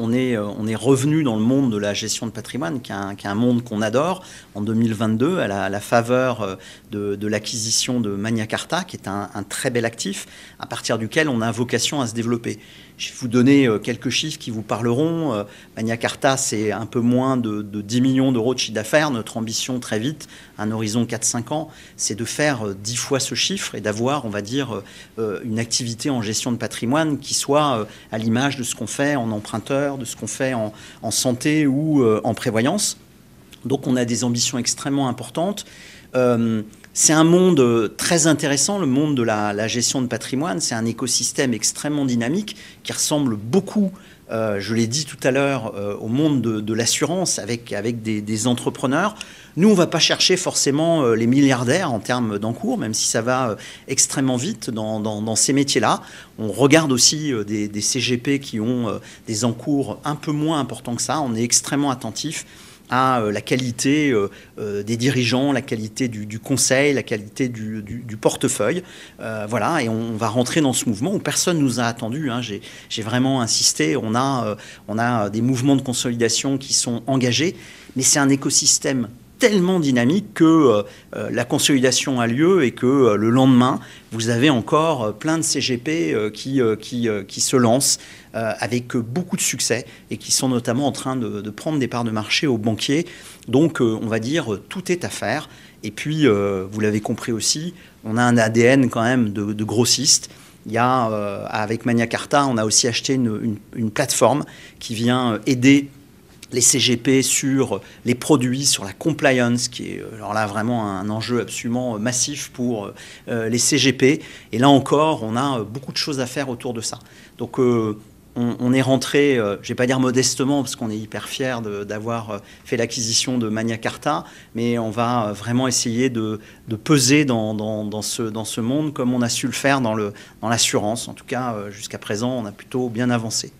on, est, on est revenu dans le monde de la gestion de patrimoine, qui est un, monde qu'on adore, en 2022, à la, faveur de, de l'acquisition de Magna Carta, qui est un, très bel actif, à partir duquel on a vocation à se développer. Je vais vous donner quelques chiffres qui vous parleront. Magna Carta, c'est un peu moins de, de 10 millions d'euros de chiffre d'affaires. Notre ambition, très vite, un horizon 4-5 ans, c'est de faire 10 fois ce chiffre et d'avoir, on va dire, une activité en gestion de patrimoine qui soit à l'image de ce qu'on fait en emprunteur, de ce qu'on fait en, santé ou en prévoyance. Donc on a des ambitions extrêmement importantes. Euh, c'est un monde très intéressant, le monde de la gestion de patrimoine. C'est un écosystème extrêmement dynamique qui ressemble beaucoup, euh, je l'ai dit tout à l'heure, euh, au monde de, l'assurance avec, avec des, entrepreneurs. Nous, on ne va pas chercher forcément euh, les milliardaires en termes d'encours, même si ça va extrêmement vite dans, ces métiers-là. On regarde aussi des, des, CGP qui ont des encours un peu moins importants que ça. On est extrêmement attentif à la qualité des dirigeants, la qualité du, conseil, la qualité du, portefeuille. Euh, voilà, et on va rentrer dans ce mouvement où personne nous a attendu. Hein. J'ai vraiment insisté. On a, euh, on a des mouvements de consolidation qui sont engagés, mais c'est un écosystème tellement dynamique que euh, la consolidation a lieu et que euh, le lendemain, vous avez encore euh, plein de CGP qui, qui, qui se lancent avec beaucoup de succès et qui sont notamment en train de, prendre des parts de marché aux banquiers. Donc, on va dire, tout est à faire. Et puis, vous l'avez compris aussi, on a un ADN quand même de, grossiste. Il y a, avec Magna Carta, on a aussi acheté une, une plateforme qui vient aider les CGP sur les produits, sur la compliance, qui est alors là vraiment un enjeu absolument massif pour euh, les CGP. Et là encore, on a beaucoup de choses à faire autour de ça. Donc euh, on, est rentré, euh, je ne vais pas dire modestement, parce qu'on est hyper fiers d'avoir fait l'acquisition de Magna Carta, mais on va vraiment essayer de, peser dans, ce, dans ce monde comme on a su le faire dans l'assurance. En tout cas, jusqu'à présent, on a plutôt bien avancé.